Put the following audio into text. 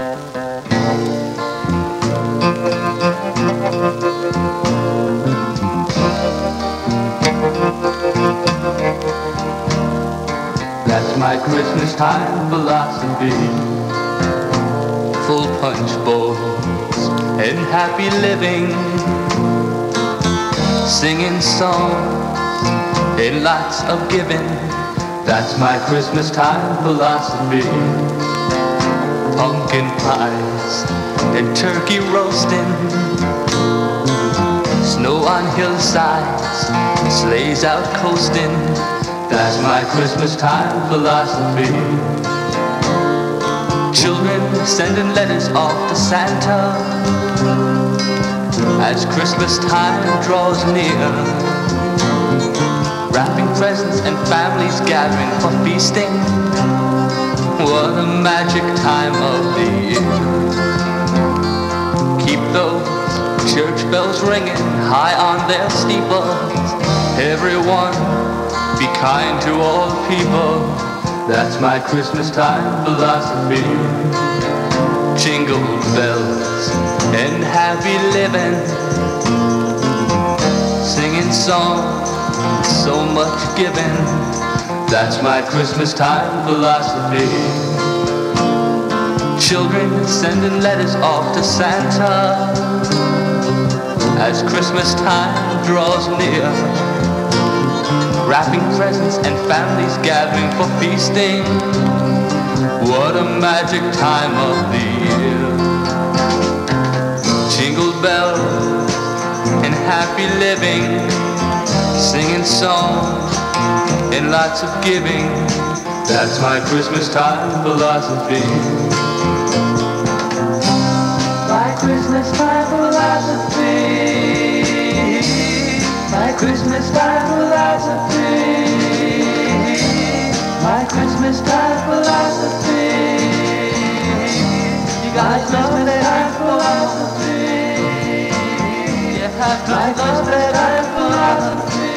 That's my Christmas time philosophy. Full punch bowls and happy living. Singing songs and lots of giving. That's my Christmas time philosophy. Pumpkin pies and turkey roasting. Snow on hillsides, sleighs out coasting. That's my Christmas time philosophy. Children sending letters off to Santa as Christmas time draws near. Wrapping presents and families gathering for feasting. Magic time of the year. Keep those church bells ringing high on their steeples. Everyone be kind to all people. That's my Christmas time philosophy. Jingle bells and happy living. Singing songs, so much giving. That's my Christmas time philosophy. Children sending letters off to Santa as Christmas time draws near wrapping presents and families gathering for feasting. What a magic time of the year. Jingle bells and happy living, singing songs and lots of giving. That's my Christmas time philosophy. Christmas time philosophy. My Christmas time philosophy. My Christmas time philosophy. You know that I'm philosophy. You have to my Christmas time philosophy.